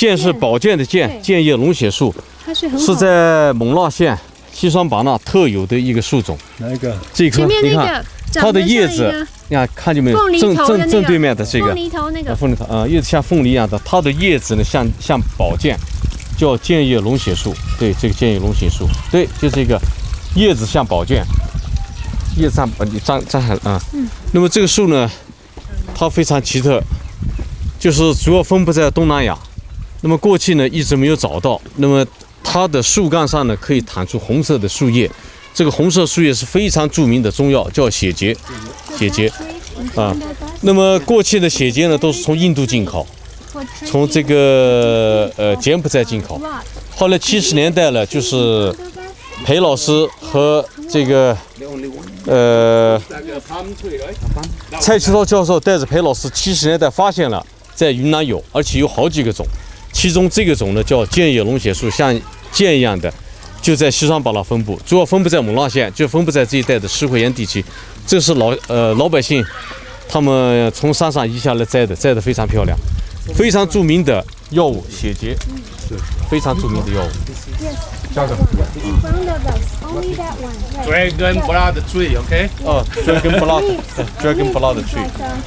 健是宝剑的剑，剑叶龙血树它是很。是在勐腊县西双版纳特有的一个树种。哪一个？这棵你看，它的叶子你看看见没有？正正正对面的这个凤梨头那啊，个，凤梨头啊，叶子像凤梨一样的，它的叶子呢像像宝剑，叫剑叶龙血树。对，这个剑叶龙血树，对，就这个叶子像宝剑，叶子像呃你张张海啊。嗯。那么这个树呢，它非常奇特，就是主要分布在东南亚。那么过去呢一直没有找到。那么它的树干上呢可以弹出红色的树叶，这个红色树叶是非常著名的中药，叫血结，血结。啊，那么过去的血结呢，都是从印度进口，从这个呃柬埔寨进口。后来七十年代了，就是裴老师和这个呃蔡其涛教授带着裴老师，七十年代发现了在云南有，而且有好几个种，其中这个种呢叫剑叶龙血树，像剑一样的，就在西双版纳分布，主要分布在勐腊县，就分布在这一带的石灰岩地区。这是老呃老百姓他们从山上移下来摘的，摘的非常漂亮，非常著名的药物血结，是非常著名的药物。Dragon Blood Tree，OK？哦，Dragon Blood，Dragon Blood tree。Uh,